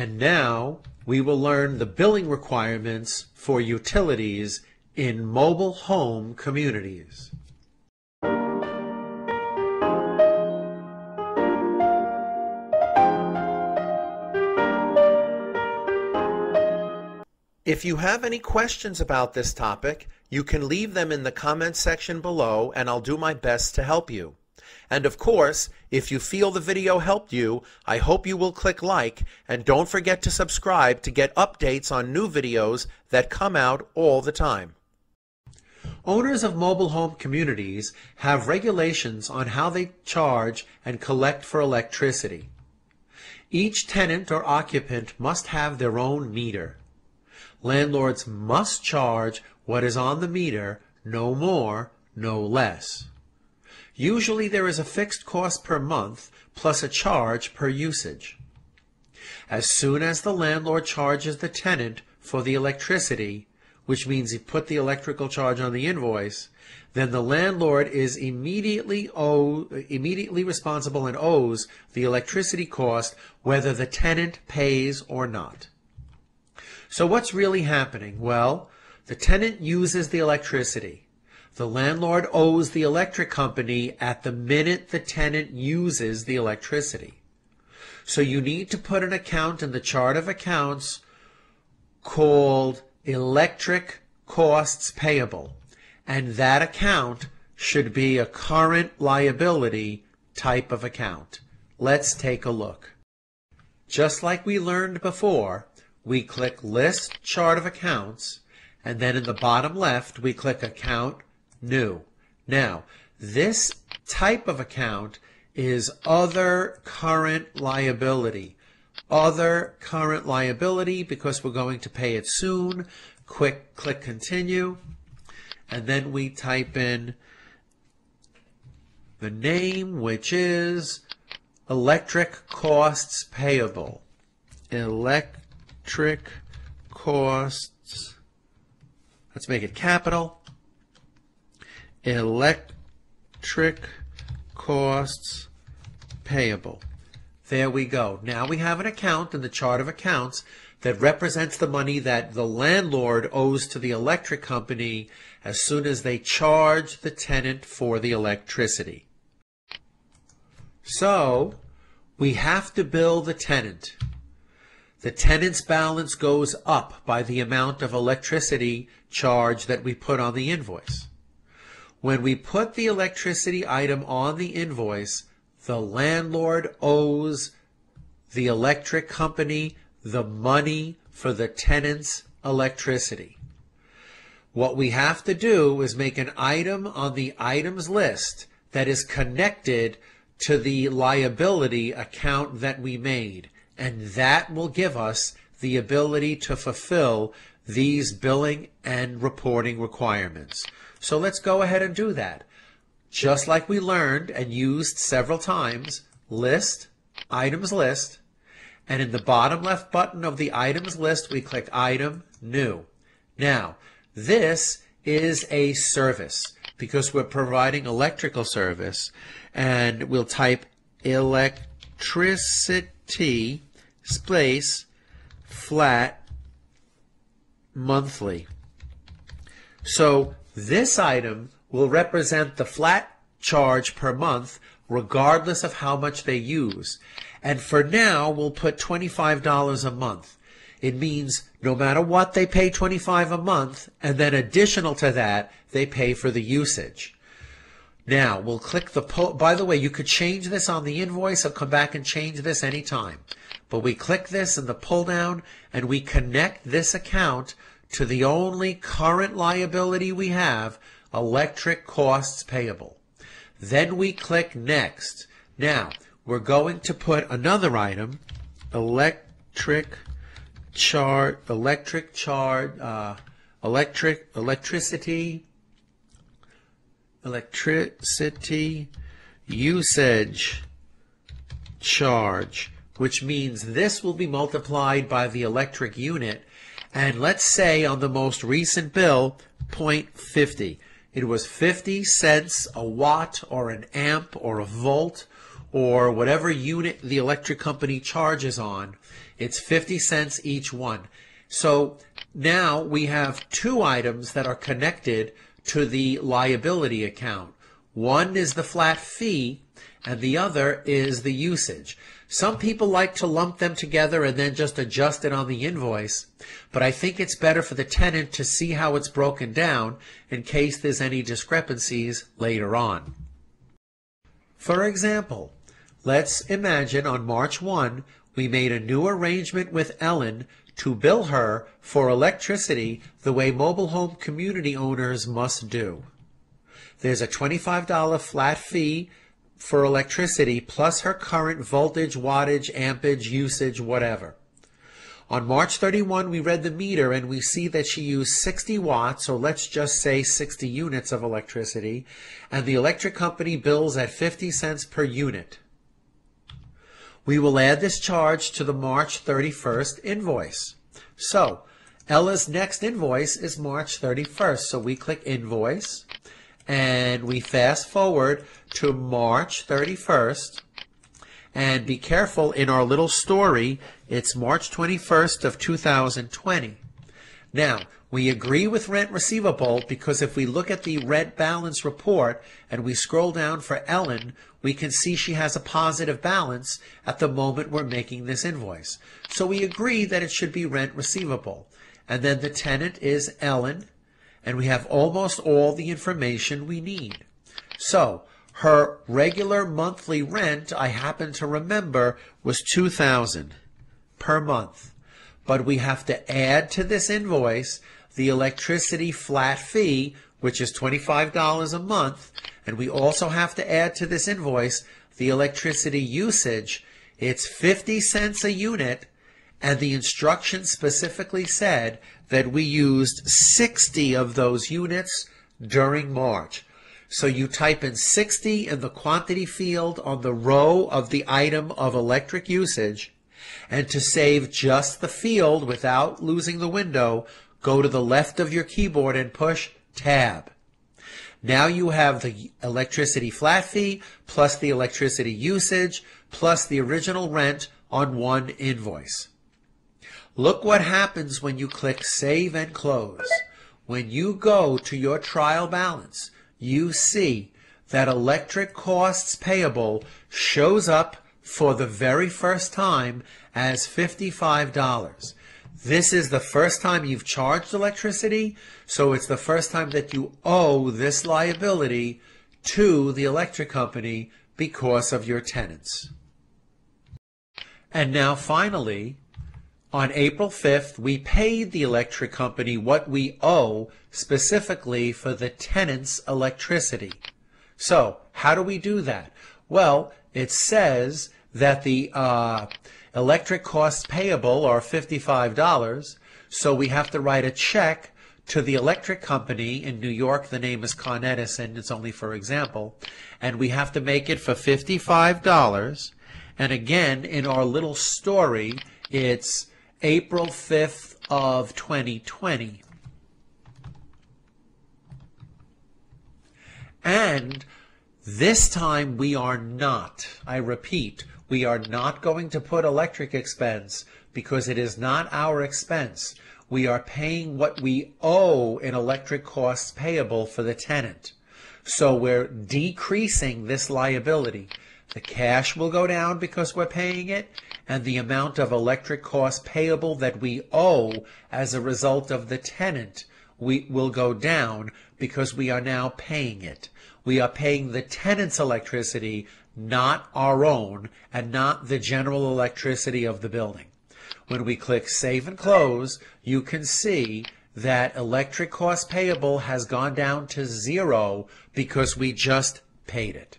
And now we will learn the billing requirements for utilities in mobile home communities. If you have any questions about this topic, you can leave them in the comments section below and I'll do my best to help you. And of course, if you feel the video helped you, I hope you will click like and don't forget to subscribe to get updates on new videos that come out all the time. Owners of mobile home communities have regulations on how they charge and collect for electricity. Each tenant or occupant must have their own meter. Landlords must charge what is on the meter, no more, no less. Usually there is a fixed cost per month plus a charge per usage. As soon as the landlord charges the tenant for the electricity, which means he put the electrical charge on the invoice, then the landlord is immediately owe, immediately responsible and owes the electricity cost whether the tenant pays or not. So what's really happening? Well, the tenant uses the electricity. The landlord owes the electric company at the minute the tenant uses the electricity. So you need to put an account in the chart of accounts called electric costs payable. And that account should be a current liability type of account. Let's take a look. Just like we learned before, we click List Chart of Accounts, and then in the bottom left, we click Account new. Now, this type of account is other current liability. Other current liability because we're going to pay it soon. Quick click continue. And then we type in the name, which is electric costs payable. Electric costs. Let's make it capital electric costs payable. There we go. Now we have an account in the chart of accounts that represents the money that the landlord owes to the electric company as soon as they charge the tenant for the electricity. So, we have to bill the tenant. The tenant's balance goes up by the amount of electricity charge that we put on the invoice. When we put the electricity item on the invoice, the landlord owes the electric company the money for the tenant's electricity. What we have to do is make an item on the items list that is connected to the liability account that we made. And that will give us the ability to fulfill these billing and reporting requirements. So let's go ahead and do that. Just like we learned and used several times, list, items list, and in the bottom left button of the items list, we click item new. Now, this is a service because we're providing electrical service and we'll type electricity space flat monthly. So this item will represent the flat charge per month regardless of how much they use. And for now, we'll put $25 a month. It means no matter what, they pay 25 a month, and then additional to that, they pay for the usage. Now, we'll click the. By the way, you could change this on the invoice or come back and change this anytime. But we click this in the pull down, and we connect this account to the only current liability we have, electric costs payable. Then we click Next. Now, we're going to put another item, electric chart, electric chart, uh, electric, electricity, electricity usage charge, which means this will be multiplied by the electric unit and let's say on the most recent bill, 0.50. It was 50 cents a watt or an amp or a volt or whatever unit the electric company charges on. It's 50 cents each one. So now we have two items that are connected to the liability account. One is the flat fee and the other is the usage. Some people like to lump them together and then just adjust it on the invoice, but I think it's better for the tenant to see how it's broken down in case there's any discrepancies later on. For example, let's imagine on March 1 we made a new arrangement with Ellen to bill her for electricity the way mobile home community owners must do. There's a $25 flat fee for electricity plus her current voltage, wattage, ampage, usage, whatever. On March 31, we read the meter and we see that she used 60 watts, so let's just say 60 units of electricity, and the electric company bills at 50 cents per unit. We will add this charge to the March 31st invoice. So, Ella's next invoice is March 31st. So we click Invoice, and we fast forward to March 31st. And be careful in our little story, it's March 21st of 2020. Now, we agree with rent receivable because if we look at the rent balance report and we scroll down for Ellen, we can see she has a positive balance at the moment we're making this invoice. So we agree that it should be rent receivable. And then the tenant is Ellen, and we have almost all the information we need. So her regular monthly rent, I happen to remember, was 2000 per month. But we have to add to this invoice the electricity flat fee, which is $25 a month, and we also have to add to this invoice the electricity usage. It's 50 cents a unit, and the instructions specifically said that we used 60 of those units during March. So you type in 60 in the quantity field on the row of the item of electric usage, and to save just the field without losing the window, go to the left of your keyboard and push Tab. Now you have the electricity flat fee plus the electricity usage plus the original rent on one invoice. Look what happens when you click Save and Close. When you go to your trial balance, you see that electric costs payable shows up for the very first time as $55. This is the first time you've charged electricity, so it's the first time that you owe this liability to the electric company because of your tenants. And now finally, on April 5th, we paid the electric company what we owe specifically for the tenant's electricity. So, how do we do that? Well, it says that the uh, electric costs payable are $55, so we have to write a check to the electric company in New York. The name is Con Edison, it's only for example, and we have to make it for $55. And again, in our little story, it's April 5th of 2020. And this time we are not, I repeat, we are not going to put electric expense because it is not our expense. We are paying what we owe in electric costs payable for the tenant. So we're decreasing this liability. The cash will go down because we're paying it, and the amount of electric costs payable that we owe as a result of the tenant we will go down because we are now paying it. We are paying the tenant's electricity, not our own, and not the general electricity of the building. When we click Save and Close, you can see that electric cost payable has gone down to zero because we just paid it.